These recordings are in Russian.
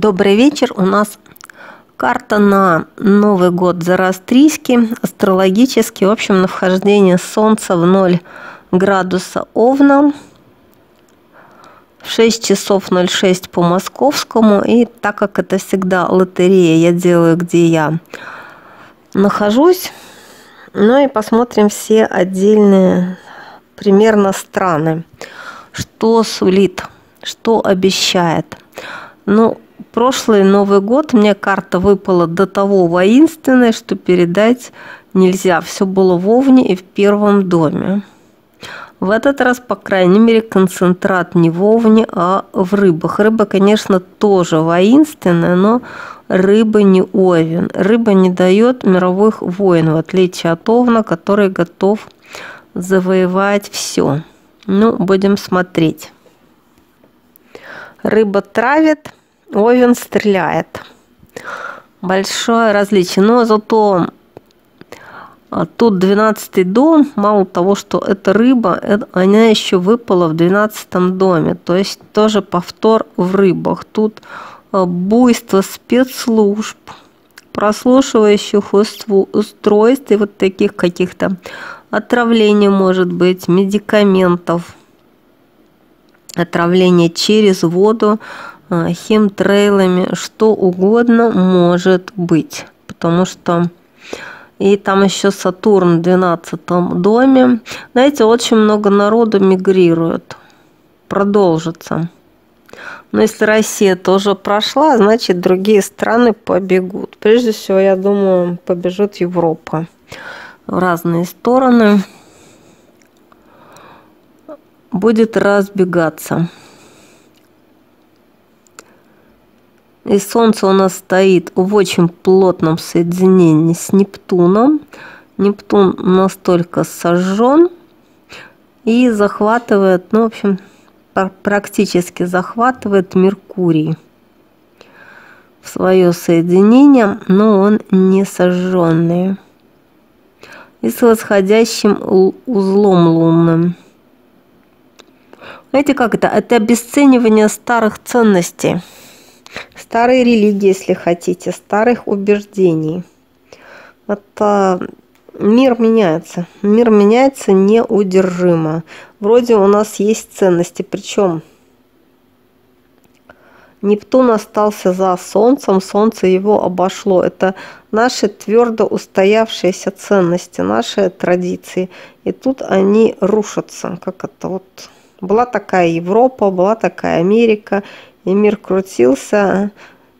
Добрый вечер. У нас карта на Новый год зороастрийский, астрологический. В общем, на вхождение Солнца в 0 градуса Овна в 6 часов 06 по московскому. И так как это всегда лотерея, я делаю, где я нахожусь. Ну и посмотрим все отдельные примерно страны. Что сулит, что обещает. Ну, прошлый Новый год мне карта выпала до того воинственной, что передать нельзя. Все было в Овне и в первом доме. В этот раз, по крайней мере, концентрат не в Овне, а в рыбах. Рыба, конечно, тоже воинственная, но рыба не Овен. Рыба не дает мировых войн, в отличие от Овна, который готов завоевать все. Ну, будем смотреть. Рыба травит, Овен стреляет. Большое различие. Но зато а, тут 12 дом, мало того, что это рыба, это, она еще выпала в 12 доме. То есть тоже повтор в рыбах. Тут а, буйство спецслужб, прослушивающих устройств и вот таких каких-то отравлений может быть, медикаментов, отравление через воду, химтрейлами, что угодно может быть. Потому что и там еще Сатурн в 12 доме. Знаете, очень много народу мигрирует. Продолжится. Но если Россия тоже прошла, значит другие страны побегут. Прежде всего, я думаю, побежит Европа в разные стороны. Будет разбегаться. И Солнце у нас стоит в очень плотном соединении с Нептуном. Нептун настолько сожжен и захватывает, ну, в общем, практически захватывает Меркурий в свое соединение, но он не сожженный. И с восходящим узлом лунным. Знаете, как это? Это обесценивание старых ценностей старой религии, если хотите, старых убеждений. Это мир меняется. Мир меняется неудержимо. Вроде у нас есть ценности, причем Нептун остался за Солнцем, Солнце его обошло. Это наши твердо устоявшиеся ценности, наши традиции. И тут они рушатся. Как это вот... Была такая Европа, была такая Америка, и мир крутился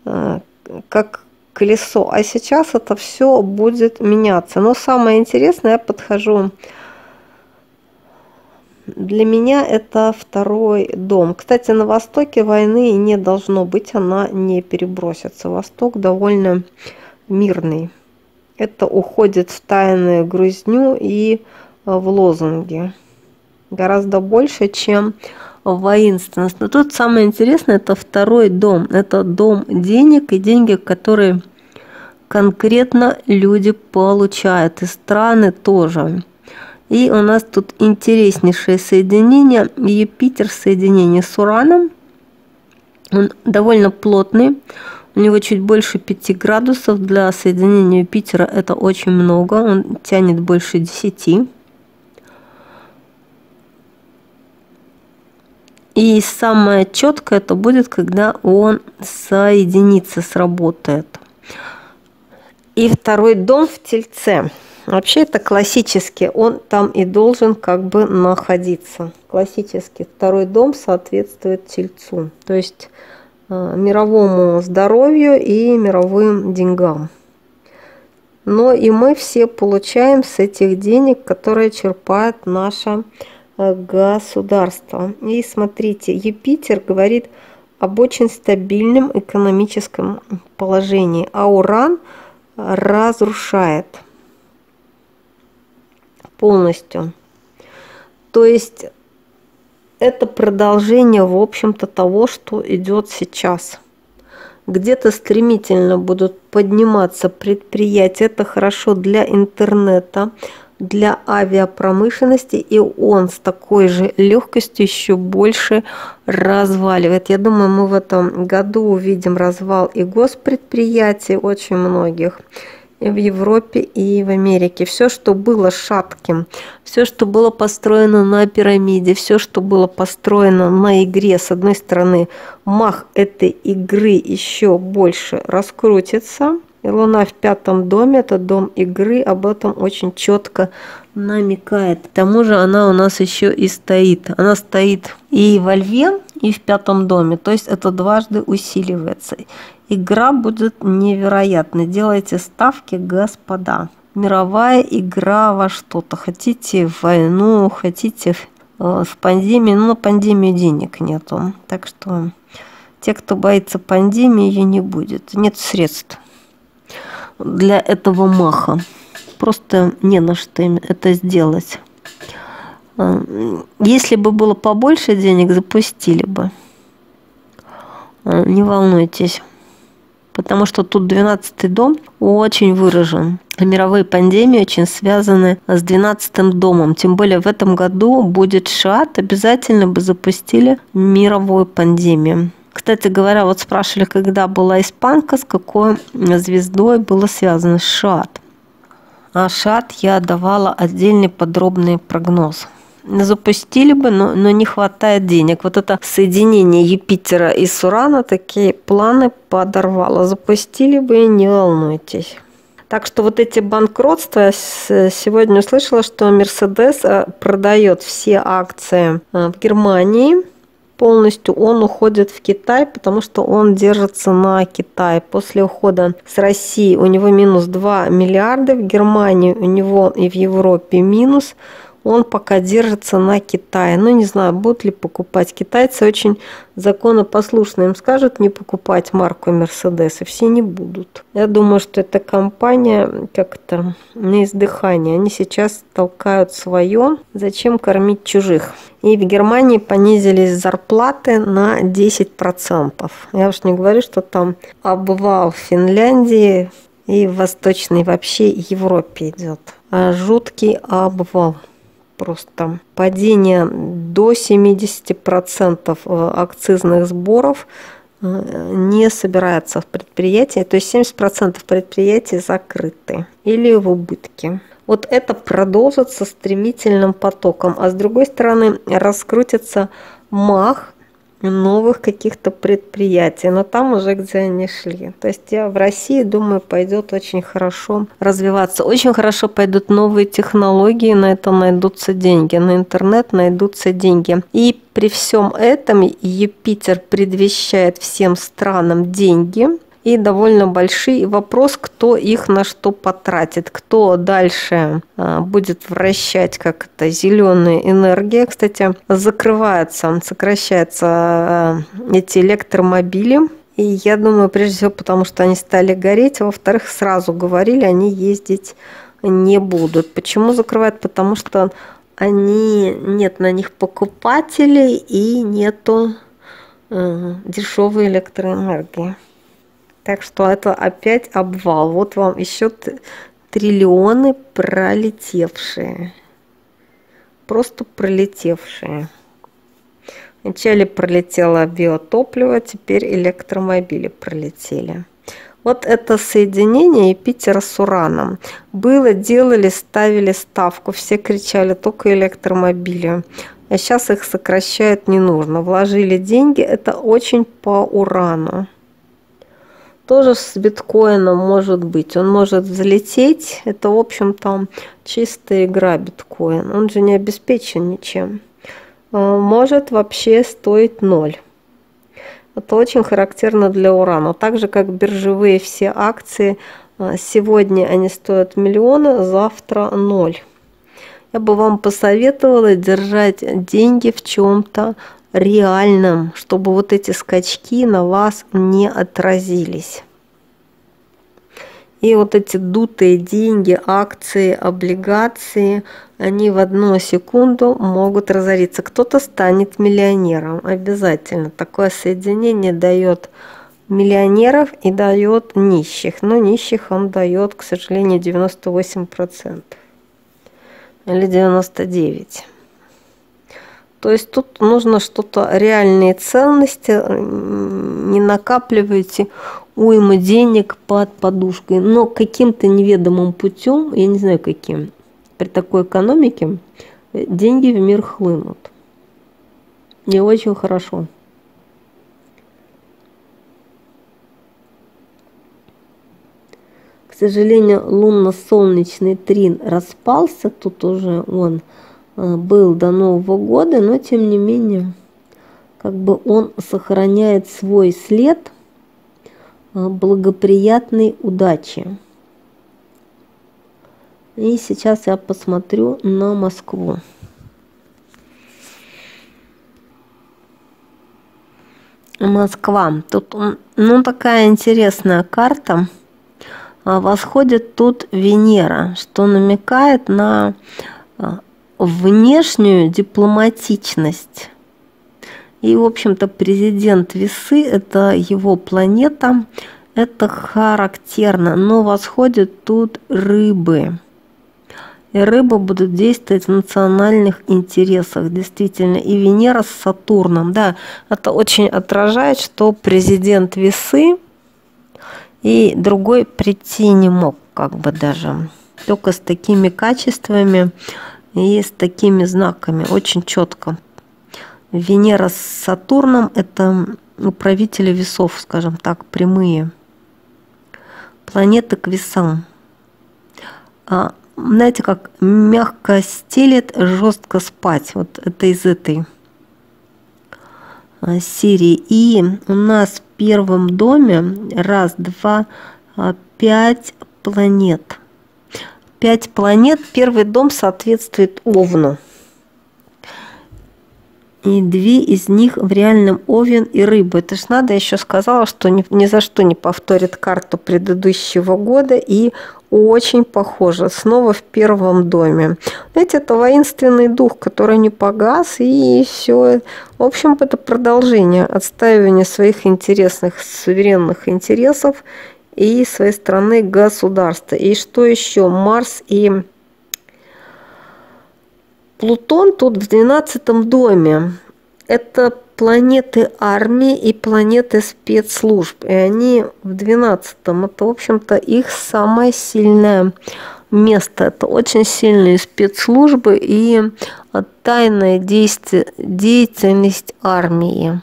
э, как колесо. А сейчас это все будет меняться. Но самое интересное, я подхожу для меня это второй дом. Кстати, на востоке войны не должно быть, она не перебросится. Восток довольно мирный. Это уходит в тайную грузню и в лозунги. Гораздо больше, чем воинственность. Но тут самое интересное, это второй дом. Это дом денег и деньги, которые конкретно люди получают. И страны тоже. И у нас тут интереснейшее соединение. Юпитер соединение с Ураном. Он довольно плотный. У него чуть больше 5 градусов. Для соединения Юпитера это очень много. Он тянет больше 10. И самое четкое это будет, когда он соединится, сработает. И второй дом в Тельце. Вообще это классический, он там и должен как бы находиться. Классический второй дом соответствует Тельцу. То есть э, мировому здоровью и мировым деньгам. Но и мы все получаем с этих денег, которые черпает наша государства. И смотрите, Юпитер говорит об очень стабильном экономическом положении, а Уран разрушает полностью. То есть это продолжение, в общем-то, того, что идет сейчас. Где-то стремительно будут подниматься предприятия. Это хорошо для интернета, для авиапромышленности, и он с такой же легкостью еще больше разваливает. Я думаю, мы в этом году увидим развал и госпредприятий очень многих в Европе и в Америке. Все, что было шатким, все, что было построено на пирамиде, все, что было построено на игре, с одной стороны, мах этой игры еще больше раскрутится. И Луна в пятом доме, это дом игры, об этом очень четко намекает. К тому же она у нас еще и стоит. Она стоит и во льве, и в пятом доме. То есть это дважды усиливается. Игра будет невероятной. Делайте ставки, господа. Мировая игра во что-то. Хотите в войну, хотите в э, пандемию. Ну, на пандемию денег нету. Так что те, кто боится пандемии, ее не будет. Нет средств для этого маха. Просто не на что им это сделать. Э, если бы было побольше денег, запустили бы. Э, не волнуйтесь потому что тут 12 дом очень выражен. Мировые пандемии очень связаны с 12 домом. Тем более в этом году будет шат, обязательно бы запустили мировую пандемию. Кстати говоря, вот спрашивали, когда была испанка, с какой звездой было связано шат. А шат я давала отдельный подробный прогноз запустили бы, но, но не хватает денег. Вот это соединение Юпитера и Сурана такие планы подорвало. Запустили бы, не волнуйтесь. Так что вот эти банкротства, сегодня услышала, что Мерседес э, продает все акции э, в Германии, полностью он уходит в Китай, потому что он держится на Китай. После ухода с России у него минус 2 миллиарда, в Германии у него и в Европе минус он пока держится на Китае. Ну, не знаю, будут ли покупать. Китайцы очень законопослушны. Им скажут не покупать марку Мерседес, и все не будут. Я думаю, что эта компания как-то на издыхание. Они сейчас толкают свое. Зачем кормить чужих? И в Германии понизились зарплаты на 10%. Я уж не говорю, что там обвал в Финляндии и в Восточной вообще Европе идет. А жуткий обвал просто падение до 70% э, акцизных сборов э, не собирается в предприятии, то есть 70% предприятий закрыты или в убытке. Вот это продолжится стремительным потоком, а с другой стороны раскрутится мах новых каких-то предприятий, но там уже где они шли. То есть я в России, думаю, пойдет очень хорошо развиваться. Очень хорошо пойдут новые технологии, на это найдутся деньги, на интернет найдутся деньги. И при всем этом Юпитер предвещает всем странам деньги – и довольно большие. Вопрос, кто их на что потратит, кто дальше а, будет вращать как это зеленая энергия. Кстати, закрывается, сокращается а, эти электромобили. И я думаю, прежде всего, потому что они стали гореть. Во-вторых, сразу говорили, они ездить не будут. Почему закрывают? Потому что они нет на них покупателей и нету э, дешевой электроэнергии. Так что это опять обвал. Вот вам еще триллионы пролетевшие. Просто пролетевшие. Вначале пролетело биотопливо, теперь электромобили пролетели. Вот это соединение Юпитера с Ураном. Было, делали, ставили ставку. Все кричали только электромобили. А сейчас их сокращать не нужно. Вложили деньги. Это очень по Урану тоже с биткоином может быть. Он может взлететь. Это, в общем, там чистая игра биткоин. Он же не обеспечен ничем. А, может вообще стоить ноль. Это очень характерно для урана. Так же, как биржевые все акции, а, сегодня они стоят миллионы, завтра ноль. Я бы вам посоветовала держать деньги в чем-то реальном, чтобы вот эти скачки на вас не отразились. И вот эти дутые деньги, акции, облигации, они в одну секунду могут разориться. Кто-то станет миллионером обязательно. Такое соединение дает миллионеров и дает нищих. Но нищих он дает, к сожалению, 98%. или 99. То есть тут нужно что-то, реальные ценности, не накапливайте уйму денег под подушкой, но каким-то неведомым путем, я не знаю каким, при такой экономике деньги в мир хлынут. Не очень хорошо. К сожалению, лунно-солнечный трин распался, тут уже он Э, был до Нового года, но тем не менее, как бы он сохраняет свой след э, благоприятной удачи. И сейчас я посмотрю на Москву. Москва. Тут ну, такая интересная карта. А, восходит тут Венера, что намекает на внешнюю дипломатичность. И, в общем-то, президент Весы – это его планета, это характерно, но восходят тут рыбы. И рыбы будут действовать в национальных интересах, действительно. И Венера с Сатурном, да, это очень отражает, что президент Весы и другой прийти не мог, как бы даже. Только с такими качествами и с такими знаками, очень четко. Венера с Сатурном – это управители весов, скажем так, прямые. Планеты к весам. А, знаете, как мягко стелет, жестко спать. Вот это из этой а, серии. И у нас в первом доме раз, два, а, пять планет – Пять планет. Первый дом соответствует Овну. И две из них в реальном Овен и Рыбы. Это ж надо еще сказала, что ни, ни за что не повторит карту предыдущего года. И очень похоже. Снова в первом доме. Знаете, это воинственный дух, который не погас, и все. В общем, это продолжение отстаивания своих интересных, суверенных интересов и своей страны государства. И что еще? Марс и Плутон тут в 12 доме. Это планеты армии и планеты спецслужб. И они в 12-м. Это, в общем-то, их самое сильное место. Это очень сильные спецслужбы и тайная деятельность армии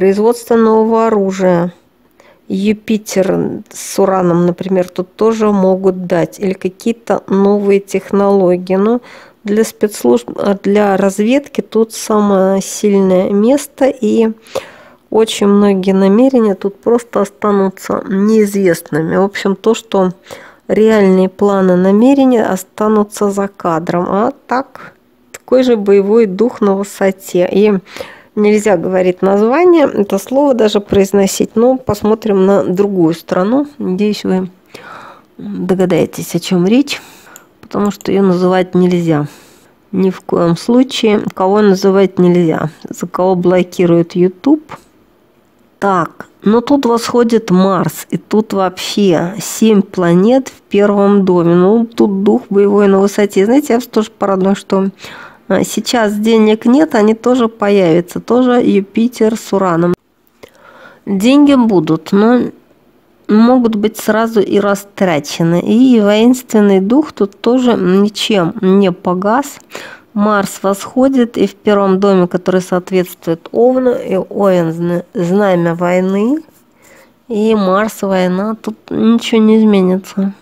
производство нового оружия. Юпитер с Ураном, например, тут тоже могут дать. Или какие-то новые технологии. Но для спецслужб, а для разведки тут самое сильное место. И очень многие намерения тут просто останутся неизвестными. В общем, то, что реальные планы намерения останутся за кадром. А так, такой же боевой дух на высоте. И Нельзя говорить название, это слово даже произносить, но посмотрим на другую страну. Надеюсь, вы догадаетесь, о чем речь, потому что ее называть нельзя. Ни в коем случае. Кого называть нельзя. За кого блокирует YouTube. Так, но тут восходит Марс, и тут вообще семь планет в первом доме. Ну, тут дух боевой на высоте. Знаете, я тоже порадую, что сейчас денег нет, они тоже появятся, тоже Юпитер с Ураном. Деньги будут, но могут быть сразу и растрачены. И воинственный дух тут тоже ничем не погас. Марс восходит, и в первом доме, который соответствует Овну, и Овен – знамя войны, и Марс – война, тут ничего не изменится.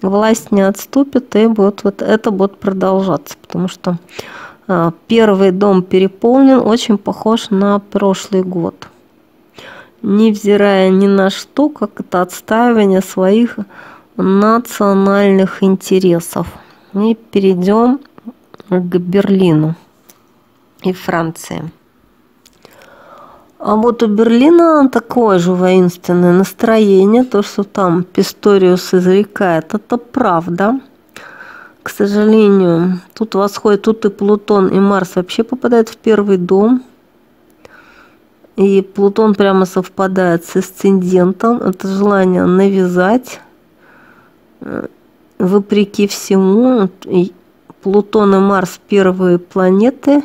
Власть не отступит, и будет, вот это будет продолжаться, потому что а, первый дом переполнен, очень похож на прошлый год. Невзирая ни на что, как это отстаивание своих национальных интересов. И перейдем к Берлину и Франции. А вот у Берлина такое же воинственное настроение, то, что там Писториус изрекает, это правда – к сожалению, тут восходит, тут и Плутон, и Марс вообще попадают в первый дом. И Плутон прямо совпадает с асцендентом. Это желание навязать. вопреки всему, Плутон и Марс первые планеты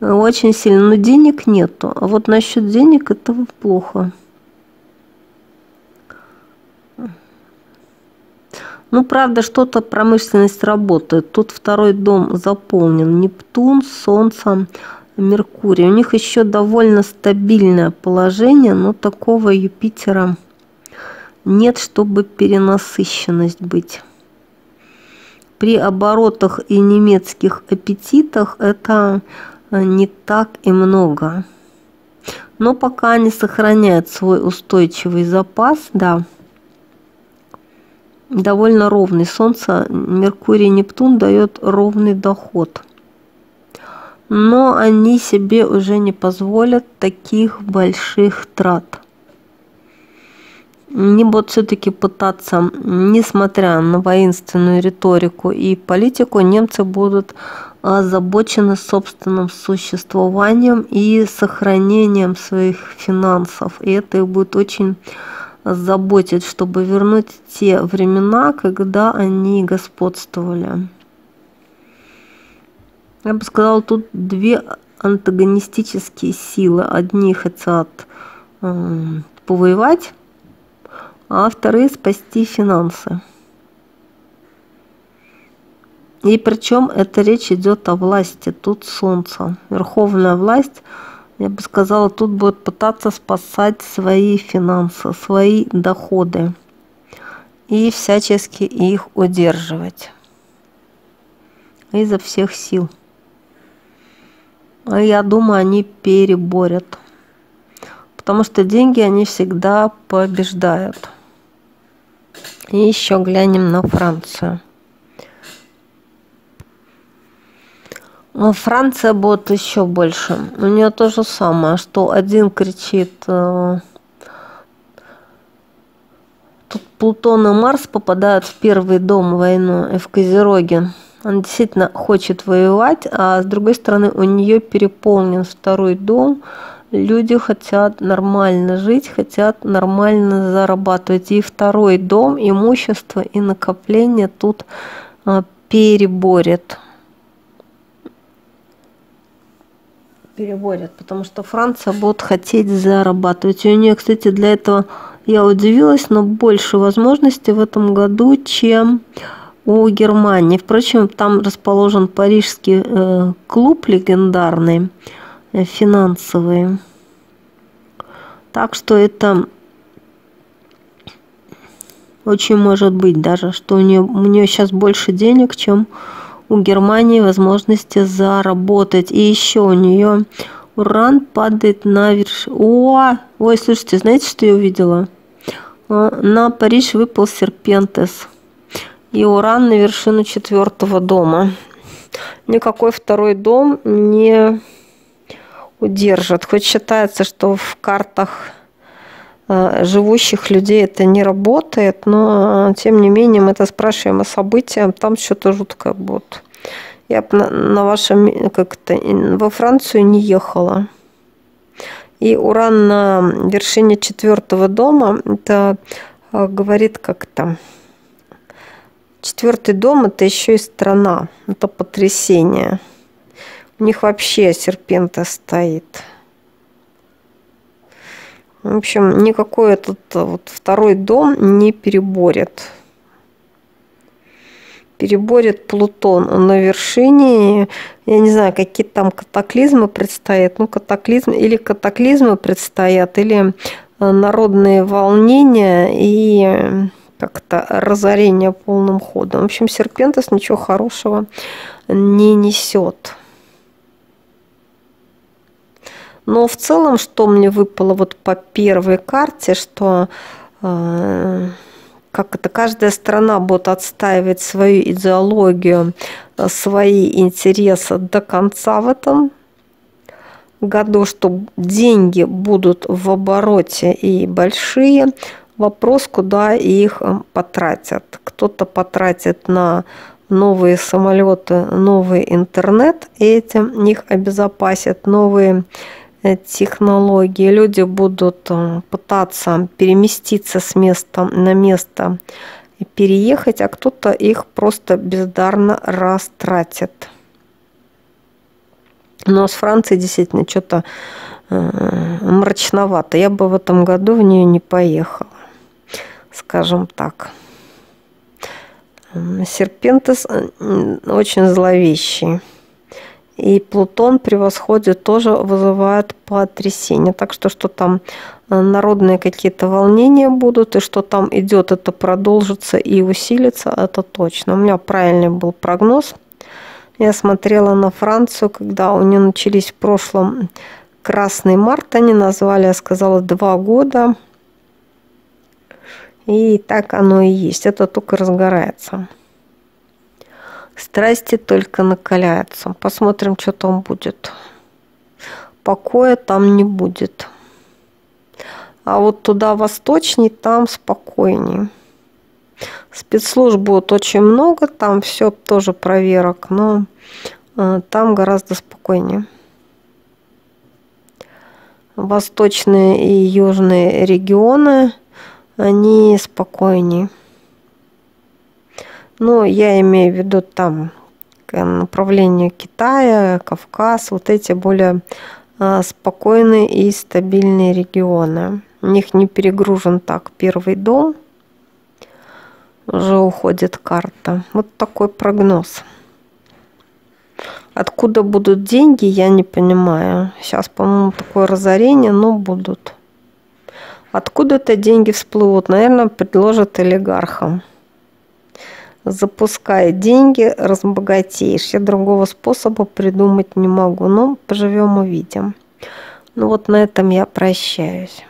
очень сильно, но денег нету. А вот насчет денег этого плохо. Ну, правда, что-то промышленность работает. Тут второй дом заполнен. Нептун, Солнце, Меркурий. У них еще довольно стабильное положение, но такого Юпитера нет, чтобы перенасыщенность быть. При оборотах и немецких аппетитах это э, не так и много. Но пока они сохраняют свой устойчивый запас, да, довольно ровный. Солнце, Меркурий, Нептун дает ровный доход. Но они себе уже не позволят таких больших трат. Они будут все-таки пытаться, несмотря на воинственную риторику и политику, немцы будут озабочены собственным существованием и сохранением своих финансов. И это их будет очень заботить, чтобы вернуть те времена, когда они господствовали. Я бы сказала, тут две антагонистические силы. Одни хотят э, повоевать, а вторые спасти финансы. И причем это речь идет о власти. Тут солнце. Верховная власть – я бы сказала, тут будут пытаться спасать свои финансы, свои доходы и всячески их удерживать изо всех сил. А я думаю, они переборят. Потому что деньги они всегда побеждают. И еще глянем на Францию. Франция будет еще больше. У нее то же самое, что один кричит э, Тут Плутон и Марс попадают в первый дом войну в Козероге. Он действительно хочет воевать, а с другой стороны у нее переполнен второй дом. Люди хотят нормально жить, хотят нормально зарабатывать. И второй дом, имущество и накопление тут э, переборет. Переводят, потому что Франция будет хотеть зарабатывать. И у нее, кстати, для этого я удивилась, но больше возможностей в этом году, чем у Германии. Впрочем, там расположен парижский э, клуб легендарный, э, финансовый. Так что это очень может быть даже, что у нее, у нее сейчас больше денег, чем у Германии возможности заработать. И еще у нее уран падает на верш... О, ой, слушайте, знаете, что я увидела? На Париж выпал серпентес. И уран на вершину четвертого дома. Никакой второй дом не удержит. Хоть считается, что в картах живущих людей это не работает, но э, тем не менее мы это спрашиваем о событиях, там что-то жуткое будет. Я на, на вашем, как-то во Францию не ехала. И уран на вершине четвертого дома, это э, говорит как-то, четвертый дом это еще и страна, это потрясение. У них вообще серпента стоит. В общем, никакой этот э, вот второй дом не переборет. Переборет Плутон на вершине. Я не знаю, какие там катаклизмы предстоят. Ну, катаклизм или катаклизмы предстоят, или э, народные волнения и как-то разорение полным ходом. В общем, Серпентес ничего хорошего не несет. Но в целом, что мне выпало вот по первой карте, что э, как это каждая страна будет отстаивать свою идеологию, э, свои интересы до конца в этом году, что деньги будут в обороте и большие. Вопрос, куда их э, потратят. Кто-то потратит на новые самолеты, новый интернет, этим их обезопасят, новые технологии. Люди будут э, пытаться переместиться с места на место переехать, а кто-то их просто бездарно растратит. Но с Францией действительно что-то э, мрачновато. Я бы в этом году в нее не поехала, скажем так. Серпентес э, очень зловещий. И Плутон превосходит тоже вызывает потрясение. Так что, что там э, народные какие-то волнения будут, и что там идет, это продолжится и усилится, это точно. У меня правильный был прогноз. Я смотрела на Францию, когда у нее начались в прошлом Красный март, они назвали, я сказала, два года. И так оно и есть. Это только разгорается. Страсти только накаляются. Посмотрим, что там будет. Покоя там не будет. А вот туда восточней, там спокойнее. Спецслужб будет очень много, там все тоже проверок, но э, там гораздо спокойнее. Восточные и южные регионы, они спокойнее. Ну, я имею в виду там направление Китая, Кавказ, вот эти более а, спокойные и стабильные регионы. У них не перегружен так первый дом, уже уходит карта. Вот такой прогноз. Откуда будут деньги, я не понимаю. Сейчас, по-моему, такое разорение, но будут. Откуда-то деньги всплывут. Наверное, предложат олигархам запускай деньги, разбогатеешь. Я другого способа придумать не могу. Но поживем увидим. Ну вот на этом я прощаюсь.